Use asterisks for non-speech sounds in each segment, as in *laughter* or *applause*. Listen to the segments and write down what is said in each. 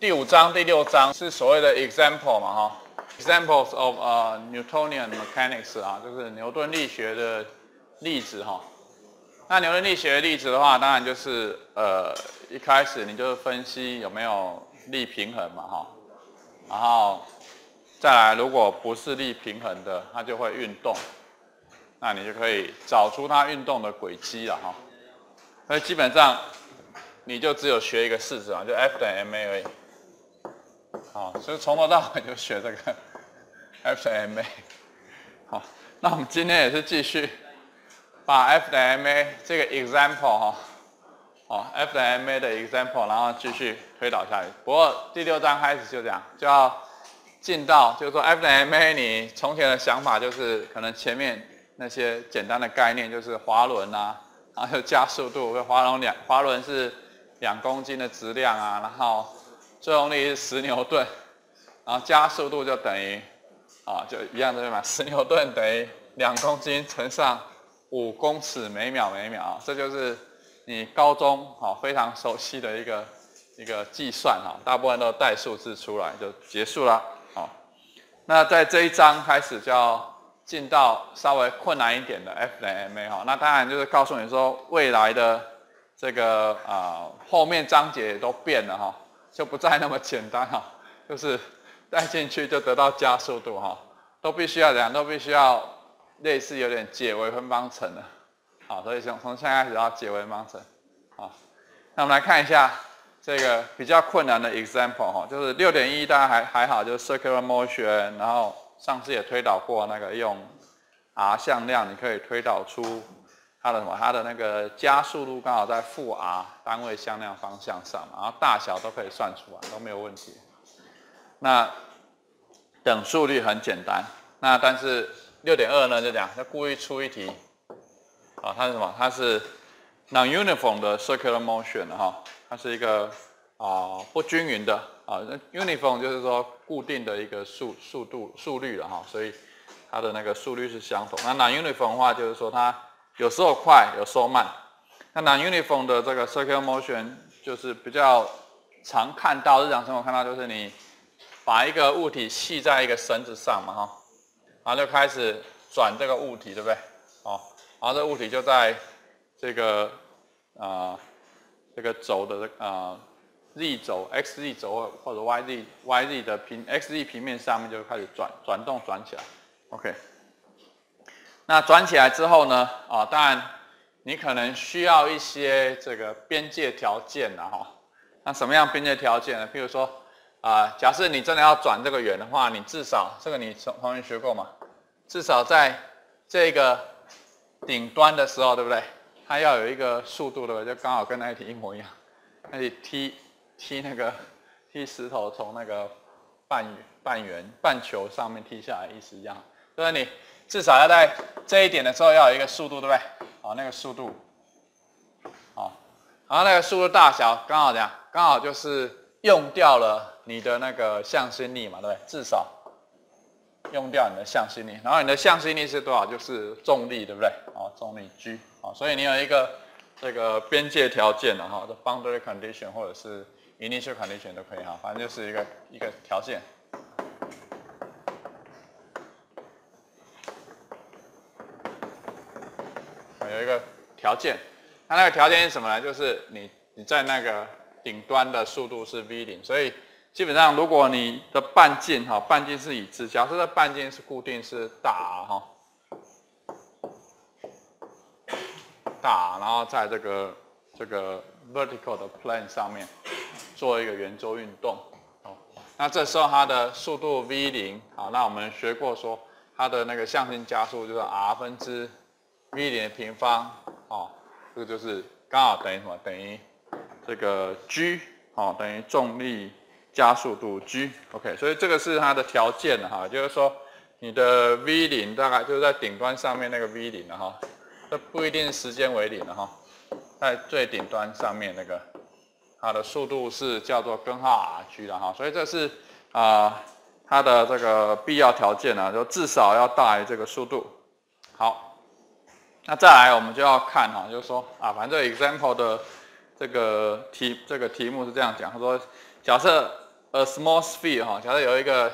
第五章、第六章是所谓的 example 嘛，哈，examples of 呃 Newtonian mechanics 啊，就是牛顿力学的例子哈。那牛顿力学的例子的话，当然就是呃一开始你就是分析有没有力平衡嘛，哈，然后再来如果不是力平衡的，它就会运动，那你就可以找出它运动的轨迹了哈。所以基本上你就只有学一个式子嘛，就 F 等于 ma 而已。好，所以从头到尾就学这个 *laughs* F 等于 ma。好，那我们今天也是继续把 F 等于 ma 这个 example 哈，哦 F 等于 ma 的 example，然后继续推导下去。不过第六章开始就这样，就要进到就是说 F 等于 ma，你从前的想法就是可能前面那些简单的概念就是滑轮啊，然后加速度，滑轮两滑轮是两公斤的质量啊，然后作用力是十牛顿，然后加速度就等于，啊，就一样的对吗？十牛顿等于两公斤乘上五公尺每秒每秒，这就是你高中啊非常熟悉的一个一个计算哈，大部分都带数字出来就结束了。好，那在这一章开始就要进到稍微困难一点的 F 等于 ma 哈，那当然就是告诉你说未来的这个啊后面章节都变了哈。就不再那么简单哈，就是带进去就得到加速度哈，都必须要怎样？都必须要类似有点解微分方程的，好，所以从从现在开始要解微分方程，好，那我们来看一下这个比较困难的 example 哈，就是六点一大家还还好，就是 circular motion，然后上次也推导过那个用 r 向量，你可以推导出。它的什么？它的那个加速度刚好在负 r 单位向量方向上，然后大小都可以算出来，都没有问题。那等速率很简单。那但是六点二呢，就讲要故意出一题，啊，它是什么？它是 non-uniform 的 circular motion 哈，它是一个啊不均匀的啊，uniform 就是说固定的一个速速度速率了哈，所以它的那个速率是相同。那 non-uniform 的话，就是说它有时候快，有时候慢。那男 uniform 的这个 circular motion 就是比较常看到，日常生活看到就是你把一个物体系在一个绳子上嘛，哈，然后就开始转这个物体，对不对？哦，然后这物体就在这个啊这个轴的啊 z 轴、x z 轴或者 y z y z 的平 x z 平面上面就开始转转动转起来，OK。那转起来之后呢？啊，当然你可能需要一些这个边界条件了哈。那什么样边界条件呢？譬如说啊，假设你真的要转这个圆的话，你至少这个你从同学学过吗？至少在这个顶端的时候，对不对？它要有一个速度，对不对？就刚好跟那一题一模一样。那你踢踢那个踢石头从那个半半圆半球上面踢下来，意思一样，对不对？你。至少要在这一点的时候要有一个速度，对不对？好，那个速度，好，然后那个速度大小刚好怎样？刚好就是用掉了你的那个向心力嘛，对不对？至少用掉你的向心力，然后你的向心力是多少？就是重力，对不对？哦，重力 G，好，所以你有一个这个边界条件了哈，这 boundary condition 或者是 initial condition 都可以哈，反正就是一个一个条件。一个条件，它那个条件是什么呢？就是你你在那个顶端的速度是 v 零，所以基本上如果你的半径哈，半径是已知，假设这半径是固定是大 R 哈，大然后在这个这个 vertical 的 plane 上面做一个圆周运动，哦，那这时候它的速度 v 零，好，那我们学过说它的那个向心加速就是 R 分之。V 零的平方，哦，这个就是刚好等于什么？等于这个 g，哦，等于重力加速度 g，OK，所以这个是它的条件了哈，就是说你的 v 零大概就是在顶端上面那个 v 零了哈，这不一定时间为零的哈，在最顶端上面那个它的速度是叫做根号 rg 的哈，所以这是啊它的这个必要条件呢，就至少要大于这个速度，好。那再来，我们就要看哈，就是说啊，反正这个 example 的这个题，这个题目是这样讲，他说，假设 a small sphere 哈，假设有一个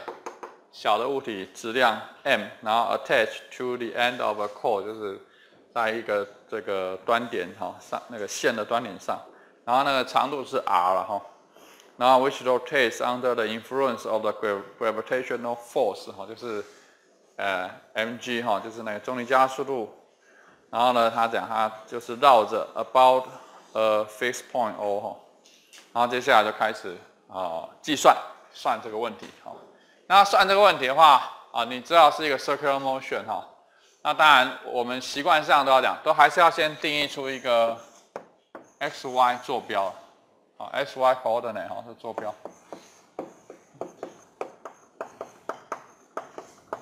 小的物体质量 m，然后 attach to the end of a core，就是在一个这个端点哈上那个线的端点上，然后那个长度是 r 了哈，然后 which rotates under the influence of the gravitational force 哈，就是呃 mg 哈，就是那个重力加速度，然后呢，他讲他就是绕着 about a fixed point o 哈，然后接下来就开始啊计算算这个问题哈。那算这个问题的话，啊，你知道是一个 circular motion 哈，那当然我们习惯上都要讲，都还是要先定义出一个 x y 坐标，啊，x y coordinate 哈是坐标，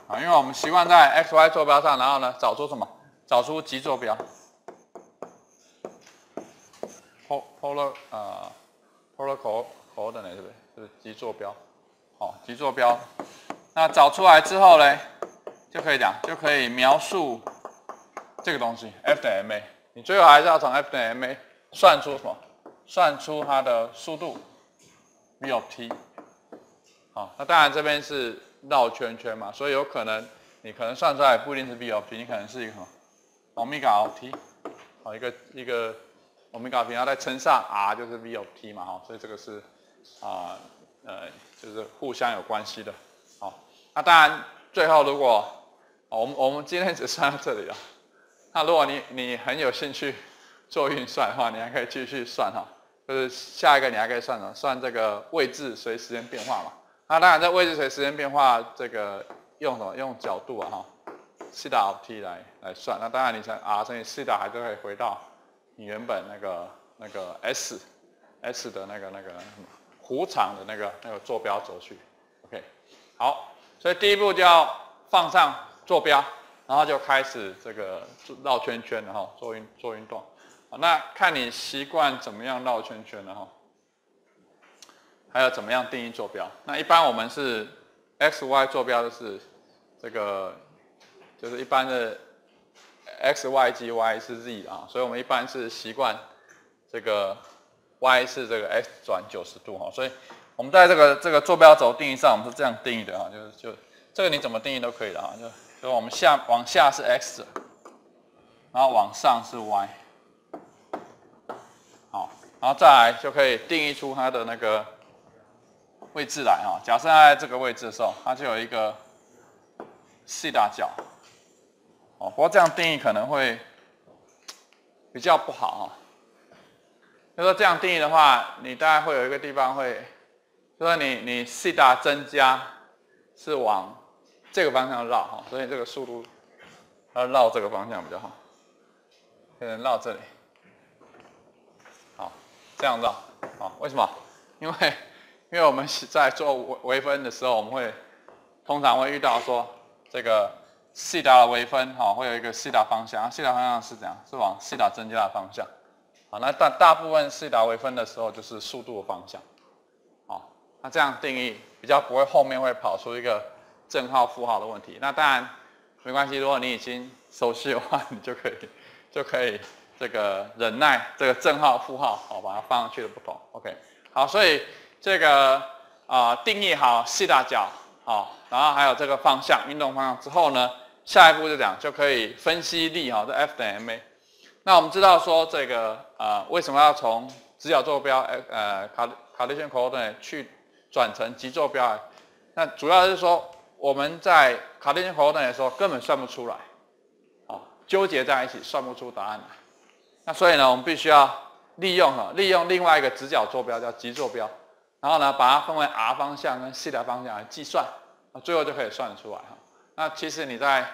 啊，因为我们习惯在 x y 坐标上，然后呢找出什么？找出极坐标，polar 啊，polar coordinate 对不对？是极坐标。好，极坐标，那找出来之后呢，就可以讲，就可以描述这个东西 F 等于 ma。你最后还是要从 F 等于 ma 算出什么？算出它的速度 v of t。好，那当然这边是绕圈圈嘛，所以有可能你可能算出来不一定是 v of t，你可能是一个什么？omega ot。好，一个一个 omega 平，然后再乘上 r 就是 v of t 嘛，哈，所以这个是啊。呃，就是互相有关系的，好，那当然最后如果我们我们今天只算到这里了，那如果你你很有兴趣做运算的话，你还可以继续算哈，就是下一个你还可以算什么？算这个位置随时间变化嘛。那当然这位置随时间变化这个用什么？用角度啊哈，西塔 of t 来来算。那当然你乘 r 乘以西塔还是可以回到你原本那个那个 s s 的那个那个。弧长的那个那个坐标轴去，OK，好，所以第一步就要放上坐标，然后就开始这个绕圈圈然后做运做运动，那看你习惯怎么样绕圈圈的哈，还有怎么样定义坐标？那一般我们是 x y 坐标的是这个就是一般的 x y g y 是 z 啊，所以我们一般是习惯这个。y 是这个 x 转九十度哈，所以我们在这个这个坐标轴定义上，我们是这样定义的哈，就是就这个你怎么定义都可以的啊，就就我们下往下是 x，然后往上是 y，好，然后再来就可以定义出它的那个位置来哈。假设在这个位置的时候，它就有一个西大角，不过这样定义可能会比较不好哈。就说这样定义的话，你大概会有一个地方会，就说你你西塔增加是往这个方向绕哈，所以这个速度要绕这个方向比较好，可能绕这里，好，这样绕，好，为什么？因为因为我们在做微微分的时候，我们会通常会遇到说这个西塔微分哈，会有一个西塔方向，西塔方向是怎样？是往西塔增加的方向。好，那大大部分西塔微分的时候就是速度的方向，好，那这样定义比较不会后面会跑出一个正号负号的问题。那当然没关系，如果你已经熟悉的话，你就可以就可以这个忍耐这个正号负号，好，把它放上去的不同。OK，好，所以这个啊定义好西塔角，好，然后还有这个方向运动方向之后呢，下一步就讲就可以分析力，哈，这 F 等于 ma。那我们知道说这个呃为什么要从直角坐标呃卡卡列线坐标呢去转成极坐标？那主要是说我们在卡列线坐标的时候根本算不出来，啊纠结在一起算不出答案来。那所以呢我们必须要利用哈利用另外一个直角坐标叫极坐标，然后呢把它分为 r 方向跟西塔方向来计算，那最后就可以算出来哈。那其实你在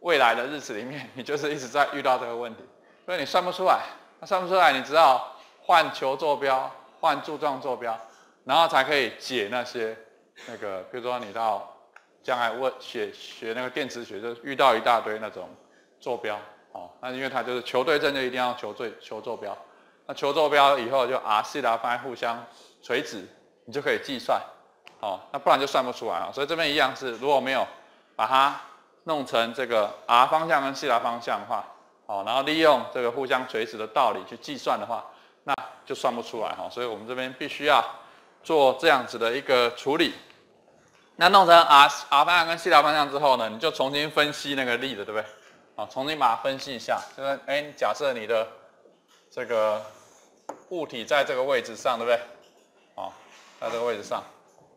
未来的日子里面，你就是一直在遇到这个问题。所以你算不出来，那算不出来，你知道换球坐标、换柱状坐标，然后才可以解那些那个，比如说你到将来问学学那个电磁学，就遇到一大堆那种坐标，哦，那因为它就是球对称，就一定要求对球坐标，那球坐标以后就 r、西塔放在互相垂直，你就可以计算，哦，那不然就算不出来啊。所以这边一样是，如果没有把它弄成这个 r 方向跟西塔方向的话。哦，然后利用这个互相垂直的道理去计算的话，那就算不出来哈。所以我们这边必须要做这样子的一个处理。那弄成 r r 方向跟西塔方向之后呢，你就重新分析那个力的，对不对？好，重新把它分析一下，就是哎，假设你的这个物体在这个位置上，对不对？好，在这个位置上，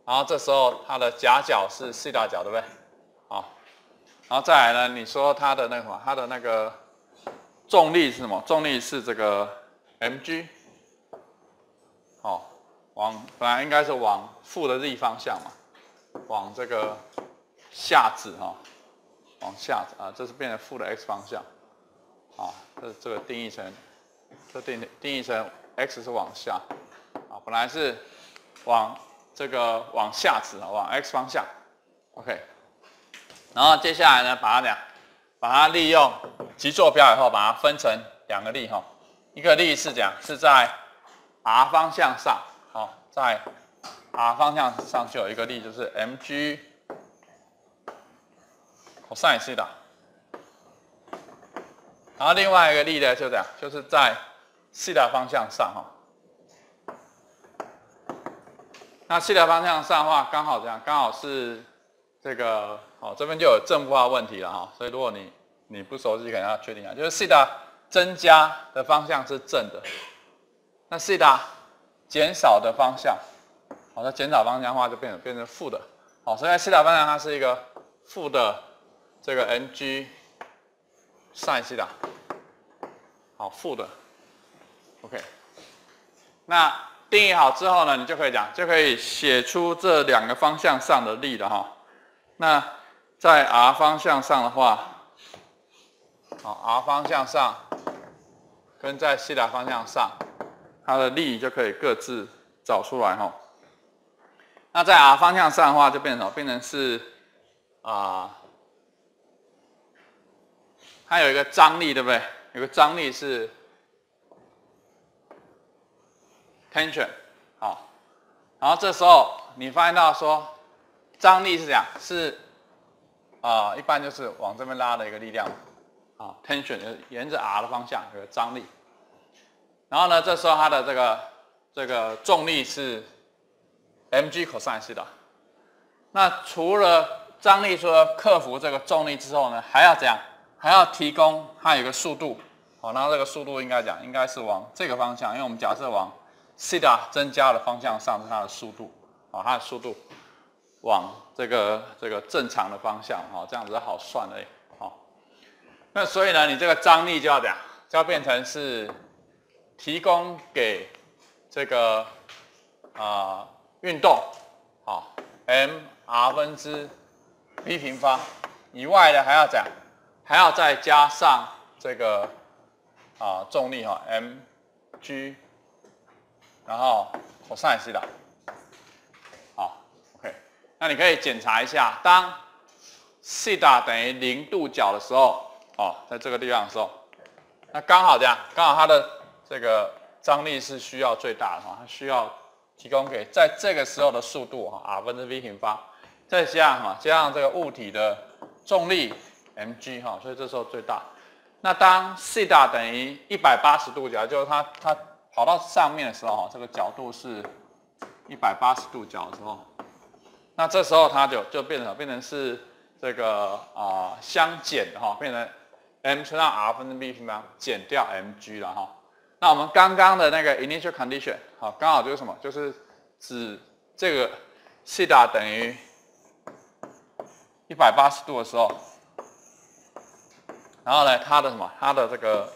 然后这时候它的夹角是西塔角，对不对？然后再来呢，你说它的那什么，它的那个重力是什么？重力是这个 mg，好，往本来应该是往负的力方向嘛，往这个下指哈。往下啊，这是变成负的 x 方向，啊，这这个定义成，这定定义成 x 是往下，啊，本来是往这个往下指啊，往 x 方向，OK，然后接下来呢，把它讲，把它利用极坐标以后，把它分成两个力哈，一个力是讲是在 r 方向上，好，在 r 方向上就有一个力，就是 mg。cos 西塔，然后另外一个力呢，就这样，就是在西塔方向上哈。那西塔方向上的话，刚好这样，刚好是这个，哦，这边就有正负号问题了哈。所以如果你你不熟悉，可能要确定一下，就是西塔增加的方向是正的，那西塔减少的方向，好，那减少方向的话就变成变成负的，好，所以西塔方向它是一个负的。这个 ng sin 西塔，好负的，OK。那定义好之后呢，你就可以讲，就可以写出这两个方向上的力了哈。那在 r 方向上的话，好 r 方向上跟在西塔方向上，它的力就可以各自找出来哈。那在 r 方向上的话，就变成？变成是啊。它有一个张力，对不对？有个张力是 tension，好，然后这时候你发现到说，张力是这样，是啊，一般就是往这边拉的一个力量，啊，tension 就是沿着 r 的方向有个张力，然后呢，这时候它的这个这个重力是 mg cos 西塔，那除了张力说克服这个重力之后呢，还要怎样？还要提供它有个速度，好，那这个速度应该讲应该是往这个方向，因为我们假设往西塔增加的方向上是它的速度，好，它的速度往这个这个正常的方向，好，这样子好算的，好，那所以呢，你这个张力就要怎样，就要变成是提供给这个啊运动，好，m r 分之 v 平方以外的还要怎样？还要再加上这个啊重力哈，mg，然后 cos 西塔，好，OK，那你可以检查一下，当西塔等于零度角的时候，哦，在这个地方的时候，那刚好这样，刚好它的这个张力是需要最大的哈，它需要提供给在这个时候的速度哈，r 分之 v 平方，再加上哈，加上这个物体的重力。mg 哈，所以这时候最大。那当西塔等于一百八十度角，就是它它跑到上面的时候哈，这个角度是一百八十度角的时候，那这时候它就就变成变成是这个啊相减的哈，变成 m 乘上 r 分之 b 平方减掉 mg 了哈。那我们刚刚的那个 initial condition 好，刚好就是什么？就是指这个西塔等于一百八十度的时候。然后呢，它的什么？它的这个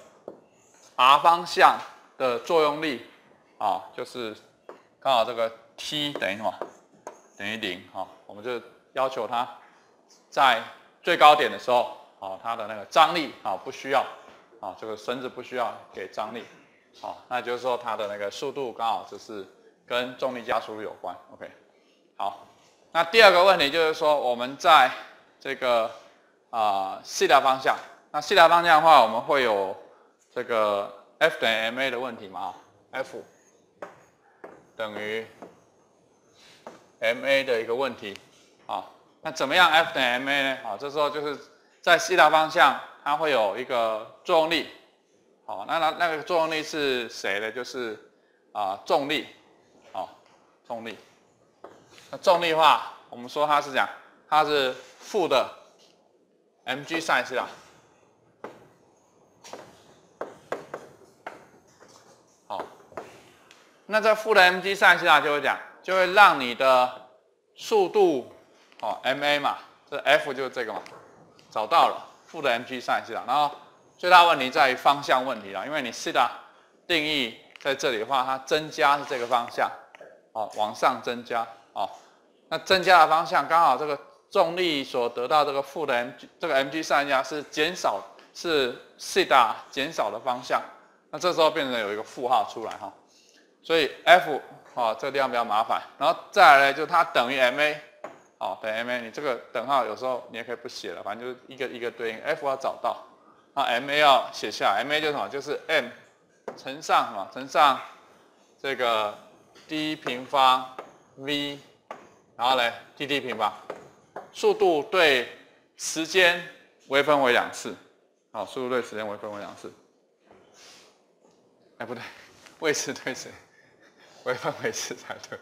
r 方向的作用力啊，就是刚好这个 T 等于什么？等于零啊。我们就要求它在最高点的时候啊，它的那个张力啊不需要啊，这个绳子不需要给张力好，那就是说它的那个速度刚好就是跟重力加速度有关。OK，好。那第二个问题就是说，我们在这个啊西塔方向。那西塔方向的话，我们会有这个 F 等于 ma 的问题嘛？F 等于 ma 的一个问题啊。那怎么样 F 等于 ma 呢？啊，这时候就是在西塔方向，它会有一个作用力。好，那那那个作用力是谁呢？就是啊重力。好，重力。那重力的话，我们说它是讲它是负的 mg sin 西塔。好，那在负的 mg sin 西塔就会讲，就会让你的速度，哦 ma 嘛，这 F 就是这个嘛，找到了负的 mg sin 西塔，然后最大问题在于方向问题了，因为你西塔定义在这里的话，它增加是这个方向，哦，往上增加，哦，那增加的方向刚好这个重力所得到这个负的 mg 这个 mg 上下是减少，是西塔减少的方向，那这时候变成有一个负号出来哈，所以 F 哦这个地方比较麻烦，然后再来呢，就它等于 ma，哦等于 ma，你这个等号有时候你也可以不写了，反正就是一个一个对应，F 要找到，那 ma 要写下，ma 就什么？就是 m。乘上什么，乘上这个 d 平方 v，然后呢 d d 平方，速度对时间微分为两次，好，速度对时间微分为两次。哎，不对，位置对谁微分为次才对，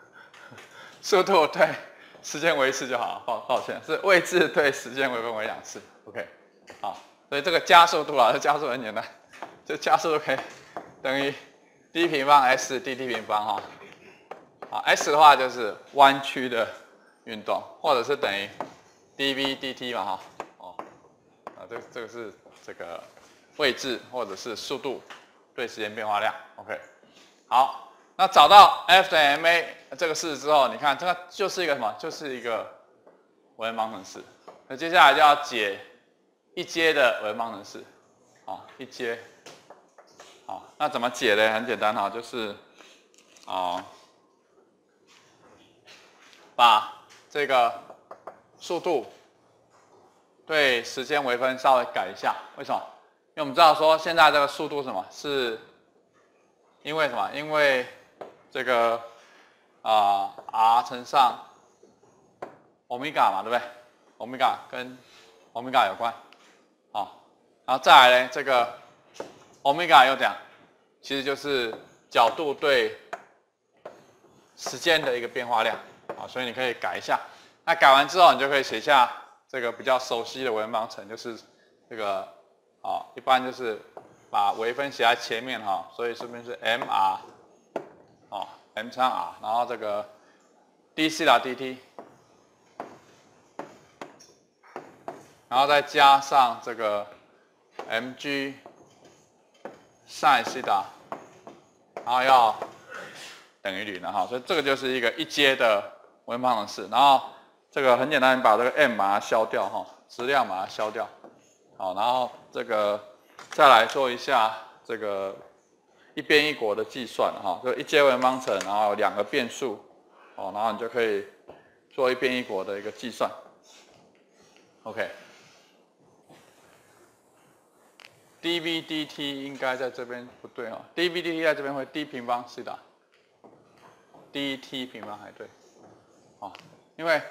*laughs* 速度对时间为一次就好，抱抱歉，是位置对时间微分为两次，OK，好，所以这个加速度啊，这加速很简单。*laughs* 这加速度可以等于 d 平方 s dt 平方哈，好 s 的话就是弯曲的运动，或者是等于 dv dt 嘛哈，哦，啊这这个是这个位置或者是速度对时间变化量，OK，好，那找到 f 等于 ma 这个式子之后，你看这个就是一个什么？就是一个微分方程式。那接下来就要解一阶的微分方程式，啊一阶。好，那怎么解呢？很简单哈，就是啊，把这个速度对时间微分稍微改一下。为什么？因为我们知道说现在这个速度什么？是因为什么？因为这个啊 r 乘上欧米伽嘛，对不对？欧米伽跟欧米伽有关。好，然后再来呢，这个。欧米伽又讲，其实就是角度对时间的一个变化量啊，所以你可以改一下。那改完之后，你就可以写下这个比较熟悉的微分方程，就是这个啊，一般就是把微分写在前面哈，所以这边是 m r，m 乘 r，然后这个 d 西塔 dt，然后再加上这个 mg。sin 西塔，然后要等于零了哈，所以这个就是一个一阶的微分方程式。然后这个很简单，你把这个 m 把它消掉哈，质量把它消掉。好，然后这个再来做一下这个一边一国的计算哈，就一阶微分方程，然后两个变数，哦，然后你就可以做一边一国的一个计算。OK。dv dt 应该在这边不对哦，dv dt 在这边会 d 平方西塔，dt 平方还对，哦，因为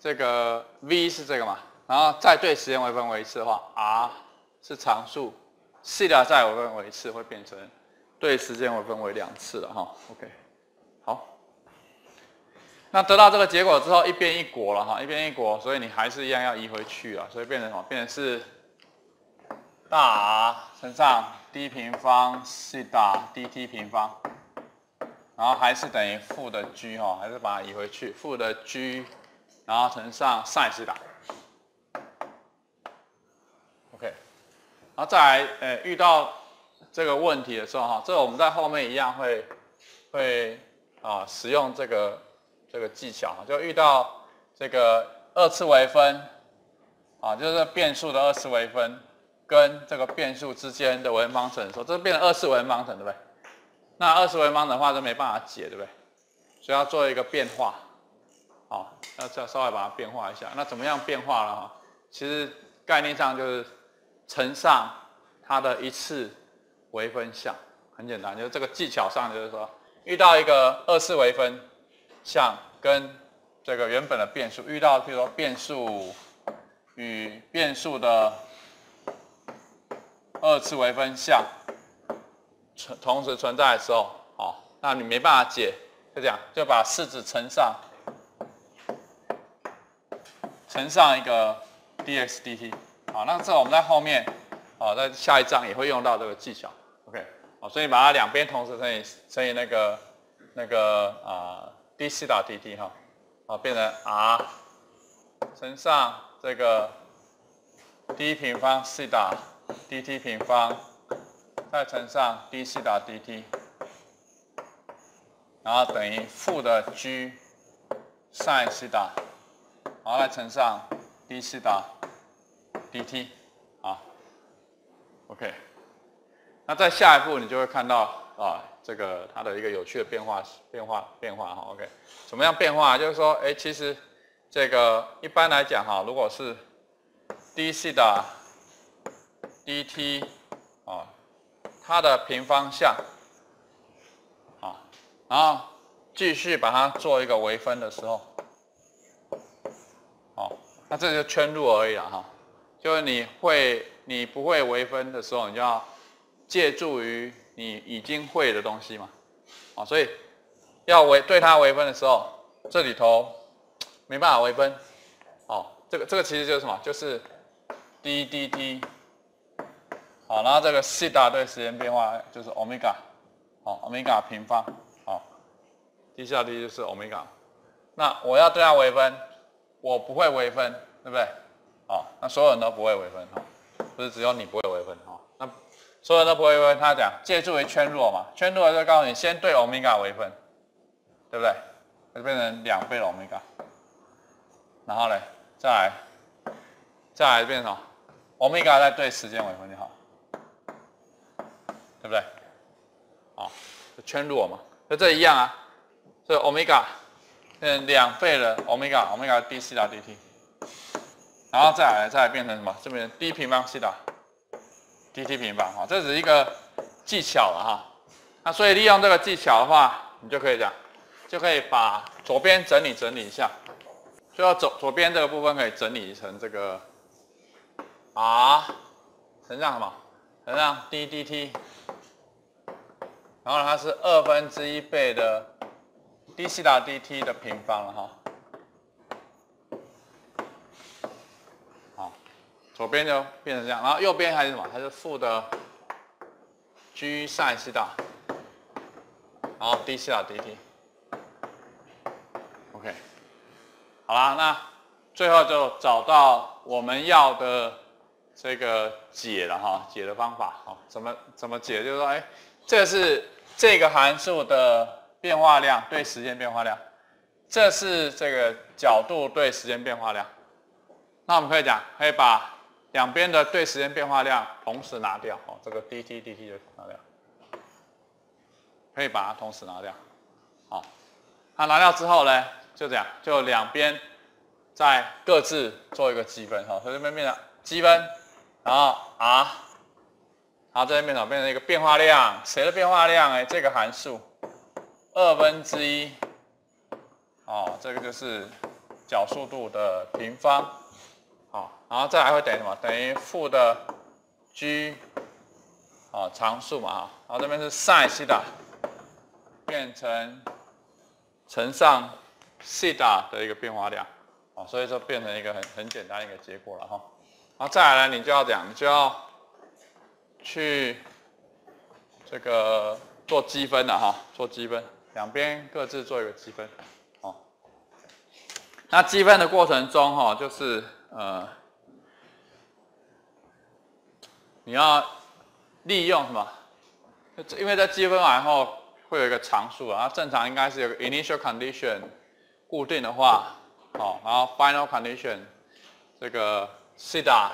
这个 v 是这个嘛，然后再对时间微分为一次的话，r 是常数，西塔再微分为一次会变成对时间我分为两次了哈，OK，好，那得到这个结果之后一边一国了哈，一边一国，所以你还是一样要移回去啊，所以变成什么？变成是。大 R 乘上 d 平方西塔 dt 平方，然后还是等于负的 g 哈，还是把它移回去，负的 g，然后乘上 sin 西塔。OK，然后再来，呃，遇到这个问题的时候哈，这我们在后面一样会会啊使用这个这个技巧，就遇到这个二次微分啊，就是变数的二次微分。跟这个变数之间的微分方程，说这变成二次微分方程，对不对？那二次微分方程的话就没办法解，对不对？所以要做一个变化，好，要再稍微把它变化一下。那怎么样变化了哈？其实概念上就是乘上它的一次微分项，很简单，就是这个技巧上就是说，遇到一个二次微分项跟这个原本的变数，遇到譬如说变数与变数的。二次微分项存同时存在的时候，好，那你没办法解，就这样，就把式子乘上乘上一个 dx dt。好，那这我们在后面，好，在下一章也会用到这个技巧。哦，所以把它两边同时乘以乘以那个那个啊 d 西塔 dt 哈，好，变成 r 乘上这个 d 平方西塔 dt 平方，再乘上 d 西塔 dt。然后等于负的 g sin 西塔，然后来乘上 d 西塔 dt 啊，OK。那在下一步你就会看到啊，这个它的一个有趣的变化变化变化哈，OK。怎么样变化？就是说，哎，其实这个一般来讲哈，如果是 DC 的 dt 啊，它的平方向。然后继续把它做一个微分的时候，哦，那这就圈入而已了哈。就是你会你不会微分的时候，你就要借助于你已经会的东西嘛，啊，所以要微对它微分的时候，这里头没办法微分，哦，这个这个其实就是什么？就是 ddd，好，然后这个西塔对时间变化就是欧米伽，好，欧米伽平方。d 下 d 就是欧米伽，那我要对它微分，我不会微分，对不对？哦，那所有人都不会微分哈，不是只有你不会微分。所有人都不会问，他讲借助于圈弱嘛，圈弱就告诉你先对欧米伽微分，对不对？就变成两倍的欧米伽，然后嘞，再来，再来变成什么？欧米伽再对时间微分就好，对不对？好，圈弱嘛，跟这一样啊。这欧米伽，嗯，两倍的欧米伽，欧米伽 d 西塔 dt，然后再来，再来变成什么？这边 d 平方西塔 dt 平方，哈，这只是一个技巧了哈。那所以利用这个技巧的话，你就可以讲，就可以把左边整理整理一下，就要左左边这个部分可以整理成这个 r 乘上什么？乘上 d dt，然后它是二分之一倍的。d 西塔 dt 的平方了哈，左边就变成这样，然后右边还是什么？它是负的 g sin 西塔，然后 d 西塔 dt，OK，好啦，那最后就找到我们要的这个解了哈，解的方法，好，怎么怎么解？就是说，哎，这是这个函数的。变化量对时间变化量，这是这个角度对时间变化量。那我们可以讲，可以把两边的对时间变化量同时拿掉，哦，这个 d t d t 就拿掉，可以把它同时拿掉，好，它拿掉之后呢，就这样，就两边再各自做一个积分，哈，所以这边变成积分，然后 r，然后这边变成变成一个变化量，谁的变化量？哎，这个函数。二分之一，哦，这个就是角速度的平方，然后再来会等于什么？等于负的 g，啊，常数嘛，啊，然后这边是 sin 西塔，变成乘上西塔的一个变化量，啊，所以说变成一个很很简单的一个结果了，哈，然后再来呢，你就要讲，你就要去这个做积分了，哈，做积分。两边各自做一个积分，哦。那积分的过程中，哈，就是呃，你要利用什么？因为在积分完后会有一个常数啊，正常应该是有个 initial condition 固定的话，好，然后 final condition 这个西塔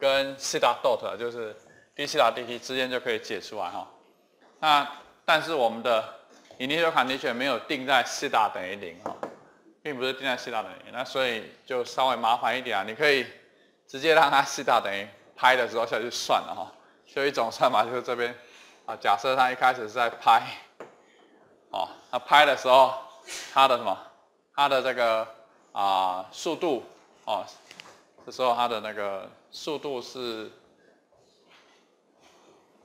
跟西塔 dot 就是 d 西塔 dt 之间就可以解出来哈。那但是我们的 initial condition 没有定在西塔等于零哈，并不是定在西塔等于零，那所以就稍微麻烦一点啊。你可以直接让它西塔等于拍的时候下去算了哈。就一种算法就是这边啊，假设它一开始是在拍，哦，它拍的时候它的什么？它的这个啊速度哦，这时候它的那个速度是，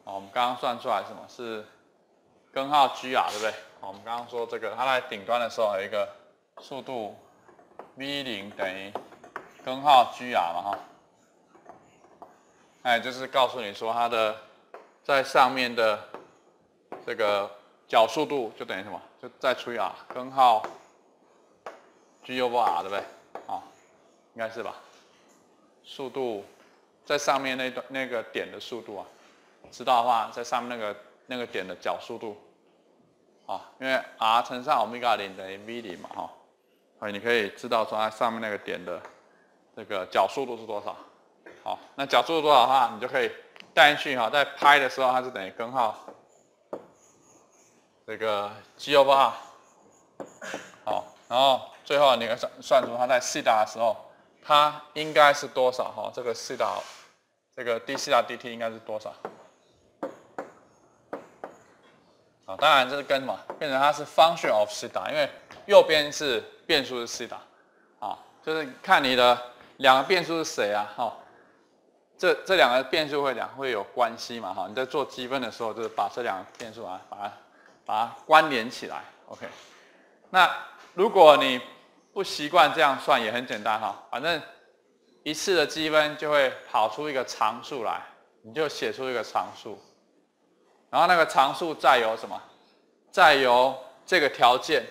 哦，我们刚刚算出来什么是？根号 g r 对不对？我们刚刚说这个，它在顶端的时候有一个速度 v 零等于根号 g r 嘛哈，哎，就是告诉你说它的在上面的这个角速度就等于什么？就再除以 r 根号 g over r 对不对？啊，应该是吧？速度在上面那段那个点的速度啊，知道的话，在上面那个那个点的角速度。啊，因为 r 乘上欧米伽零等于 v 零嘛，哈，所以你可以知道说它上面那个点的这个角速度是多少。好，那角速度多少的话，你就可以带进去哈，在拍的时候它是等于根号这个 g over r。好，然后最后你算算出它在西塔的时候，它应该是多少哈？这个西塔，这个 d 西塔 dt 应该是多少？啊，当然这是跟什么变成它是 function of theta，因为右边是变数是 theta，啊，就是看你的两个变数是谁啊，哈，这这两个变数会两会有关系嘛，哈，你在做积分的时候就是把这两个变数啊，把它把它关联起来，OK，那如果你不习惯这样算也很简单哈，反正一次的积分就会跑出一个常数来，你就写出一个常数。然后那个常数再由什么？再由这个条件，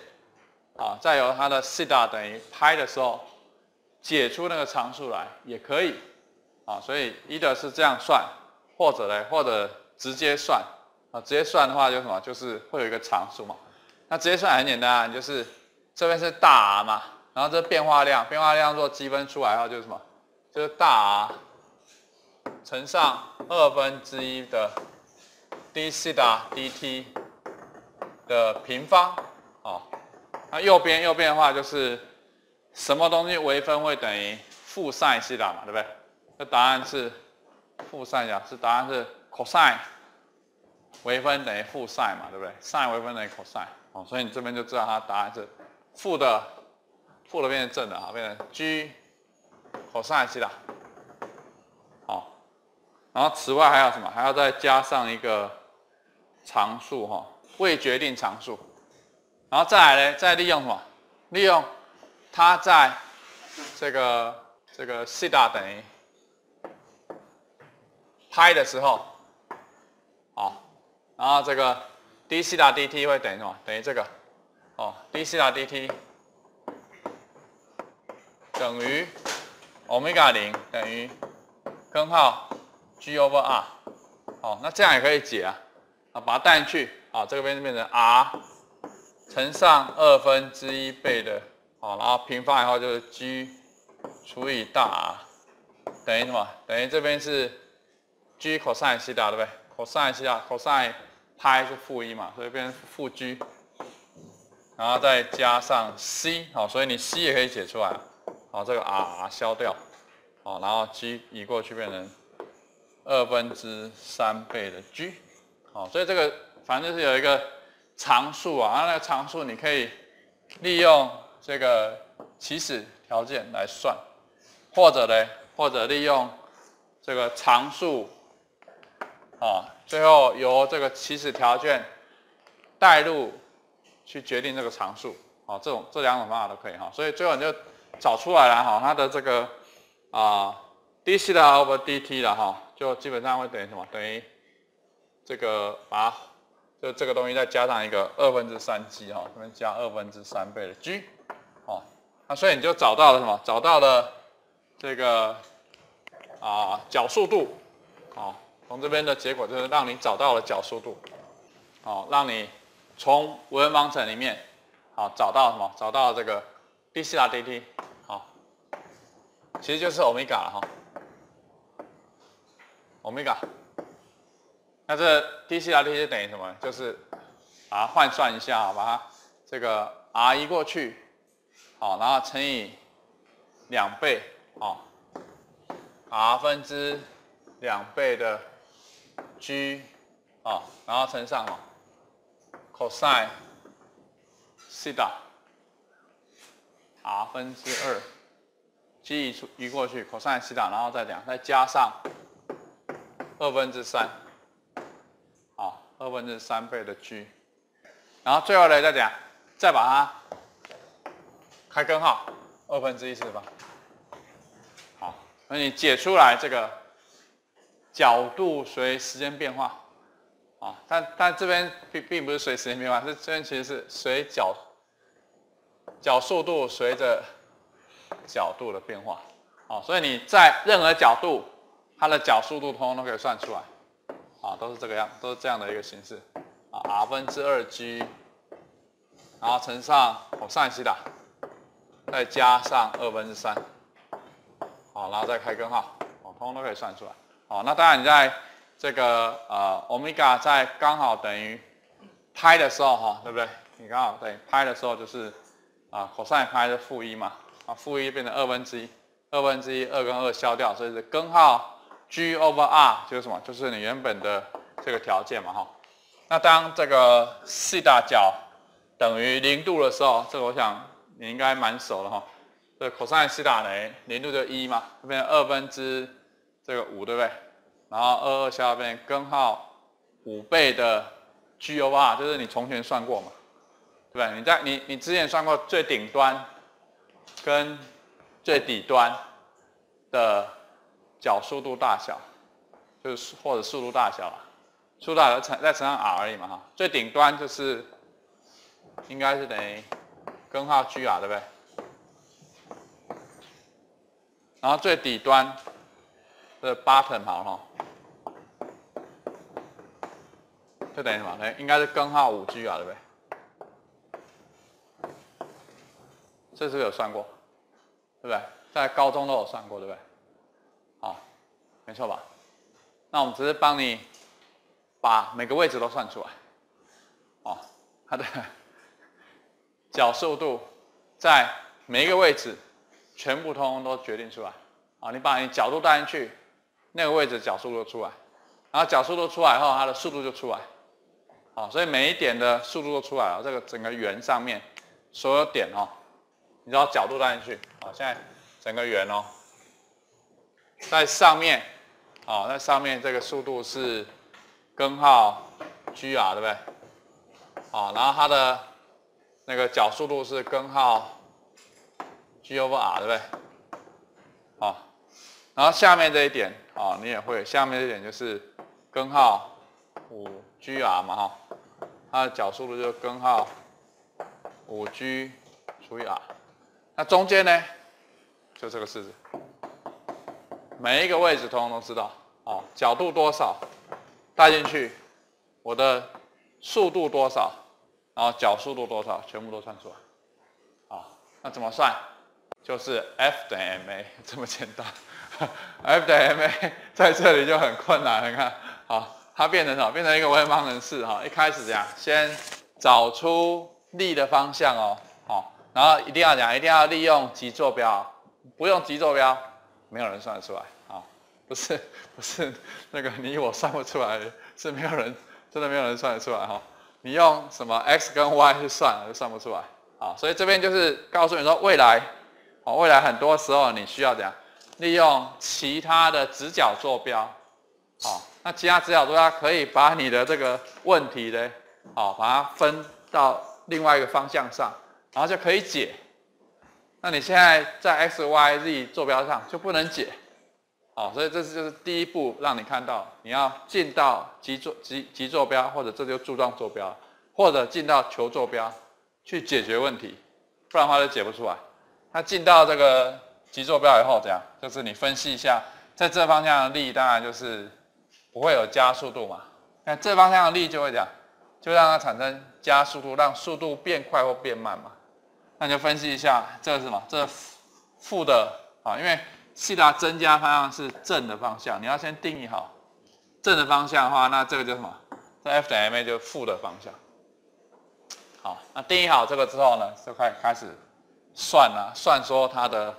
啊，再由它的西塔等于派的时候，解出那个常数来也可以，啊，所以一的是这样算，或者呢，或者直接算，啊，直接算的话就什么？就是会有一个常数嘛。那直接算很简单啊，就是这边是大 R 嘛，然后这变化量，变化量做积分出来的话就是什么？就是大 R 乘上二分之一的。d 西塔 dt 的平方，哦，那右边右边的话就是什么东西微分会等于负 sin 西塔嘛，对不对？这答案是负 sin 呀，是答案是 cosine 微分等于负 sin 嘛，对不对？sin 微分等于 cosine，哦，所以你这边就知道它答案是负的，负的变成正的啊，变成 g cosine 西塔，好，然后此外还有什么？还要再加上一个。常数哈，未决定常数，然后再来呢，再利用什么？利用它在这个这个西塔等于拍的时候，哦，然后这个 d 西塔 dt 会等于什么？等于这个哦，d 西塔 dt 等于欧米伽零等于根号 g over r，哦，那这样也可以解啊。啊，把它带进去，啊，这个边就变成 r 乘上二分之一倍的，哦，然后平方以后就是 g 除以大 R 等于什么？等于这边是 g cos 西塔，对不对？cos 西塔，cos 派是负一嘛，所以变成负 g，然后再加上 c，好，所以你 c 也可以解出来，好，这个 r 消掉，好，然后 g 移过去变成二分之三倍的 g。哦，所以这个反正是有一个常数啊，那个常数你可以利用这个起始条件来算，或者呢，或者利用这个常数啊，最后由这个起始条件代入去决定这个常数，啊，这种这两种方法都可以哈。所以最后你就找出来了哈，它的这个啊，dc 的 over dt 的哈，就基本上会等于什么？等于这个把就这个东西再加上一个二分之三 g 哈，这边加二分之三倍的 g，哦，那所以你就找到了什么？找到了这个啊角速度，哦，从这边的结果就是让你找到了角速度，哦，让你从微分方程里面好找到什么？找到这个 d 西塔 dt，好，其实就是欧米伽了哈，欧米伽。那这 d 西塔 dt 等于什么？就是把它换算一下，把它这个 r 移过去，好，然后乘以两倍，好，r 分之两倍的 g，啊，然后乘上哦 cosine 西塔 r 分之二，g 移出移过去 cosine 西塔，然后再讲，再加上二分之三。二分之三倍的 g，然后最后呢再讲，再把它开根号二分之一次方。好，那你解出来这个角度随时间变化，啊，但但这边并并不是随时间变化，是这边其实是随角角速度随着角度的变化，啊，所以你在任何角度，它的角速度通通都可以算出来，啊，都是这个样，都是这样的一个形式，啊，r 分之二 g，然后乘上 cos 西塔，再加上二分之三，好，然后再开根号，哦，通通都可以算出来，好，那当然你在这个呃欧米伽在刚好等于拍的时候，哈，对不对？你刚好对拍的时候就是啊 cos 拍是负一嘛。啊，负一变成二分之一，二分之一，二跟二消掉，所以是根号 g over r 就是什么？就是你原本的这个条件嘛，哈。那当这个西塔角等于零度的时候，这个我想你应该蛮熟了哈。这 cos 西塔呢，零度就一嘛，变成二分之这个五，对不对？然后二二下边根号五倍的 G O R，就是你从前算过嘛，对不对？你在你你之前算过最顶端。跟最底端的角速度大小，就是或者速度大小啊，速度大小乘再乘上 r 而已嘛哈。最顶端就是应该是等于根号 g r 对不对？然后最底端这 bottom 好哈，就等于什么？等于应该是根号五 g 啊对不对？这是有算过，对不对？在高中都有算过，对不对？好，没错吧？那我们只是帮你把每个位置都算出来，哦，它的 *laughs* 角速度在每一个位置全部通通都决定出来，啊，你把你角度带进去，那个位置角速度出来，然后角速度出来后，它的速度就出来，好，所以每一点的速度都出来了，这个整个圆上面所有点哦。你知道角度带进去，好，现在整个圆哦，在上面，好，在上面这个速度是根号 g r 对不对？好，然后它的那个角速度是根号 g over r 对不对？好，然后下面这一点，啊，你也会，下面这点就是根号五 g r 嘛哈，它的角速度就是根号五 g 除以 r。那中间呢，就这个式子，每一个位置通通都知道哦，角度多少带进去，我的速度多少，然后角速度多少，全部都算出来，啊，那怎么算？就是 F 等于 ma *laughs* 这么简单 *laughs* F 等于 ma 在这里就很困难，你看，好，它变成什么？变成一个微方程式哈，一开始这样，先找出力的方向哦。好然后一定要讲，一定要利用极坐标，不用极坐标，没有人算得出来啊！不是 *laughs* 不是那个你我算不出来，是没有人真的没有人算得出来哈！你用什么 x 跟 y 去算，就算不出来啊！所以这边就是告诉你说，未来哦，未来很多时候你需要怎样利用其他的直角坐标，好，那其他直角坐标可以把你的这个问题呢，好，把它分到另外一个方向上。然后就可以解，那你现在在 x、y、z 坐标上就不能解，好，所以这是就是第一步，让你看到你要进到极坐极极坐标，或者这就柱状坐标，或者进到球坐标去解决问题，不然的话就解不出来。它进到这个极坐标以后，怎样？就是你分析一下，在这方向的力当然就是不会有加速度嘛，那这方向的力就会讲，就让它产生加速度，让速度变快或变慢嘛。那你就分析一下，这个是什么？这负的啊，因为西塔增加方向是正的方向，你要先定义好正的方向的话，那这个就什么？这 F 等于 ma 就是负的方向。好，那定义好这个之后呢，就开开始算了，算说它的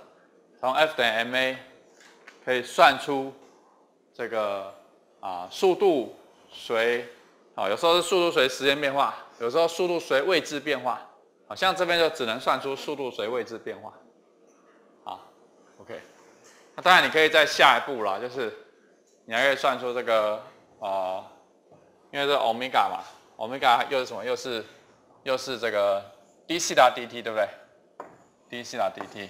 从 F 等于 ma 可以算出这个啊速度随啊有时候是速度随时间变化，有时候速度随位置变化。好像这边就只能算出速度随位置变化，好，OK，那当然你可以在下一步了，就是你还可以算出这个呃，因为这欧米伽嘛，欧米伽又是什么？又是又是这个 d 西塔 dt 对不对？d 西塔 dt，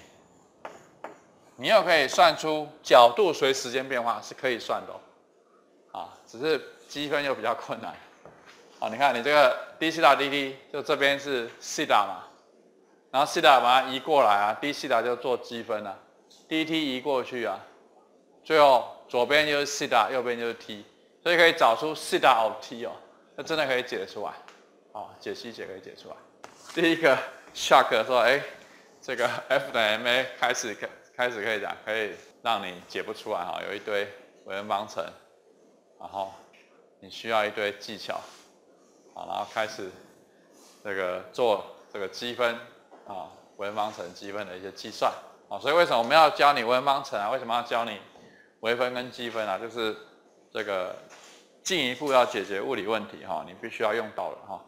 你又可以算出角度随时间变化是可以算的，啊，只是积分又比较困难。啊，你看你这个 d 西塔 dt 就这边是西塔嘛，然后西塔把它移过来啊，d 西塔就做积分了，dt 移过去啊，最后左边就是西塔，右边就是 t，所以可以找出西塔 of t 哦，那真的可以解得出来，哦，解析解可以解出来。第一个 shock 说，哎，这个 f 等于 ma 开始开始可以讲，可以让你解不出来哈，有一堆微分方程，然后你需要一堆技巧。好，然后开始这个做这个积分啊，微分方程积分的一些计算啊，所以为什么我们要教你微分方程啊？为什么要教你微分跟积分啊？就是这个进一步要解决物理问题哈，你必须要用到的哈。